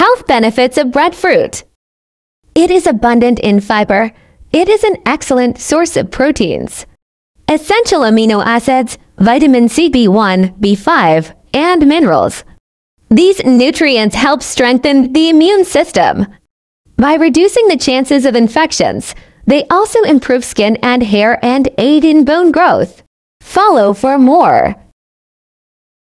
Health benefits of breadfruit. It is abundant in fiber. It is an excellent source of proteins. Essential amino acids, vitamin C, B1, B5, and minerals. These nutrients help strengthen the immune system. By reducing the chances of infections, they also improve skin and hair and aid in bone growth. Follow for more.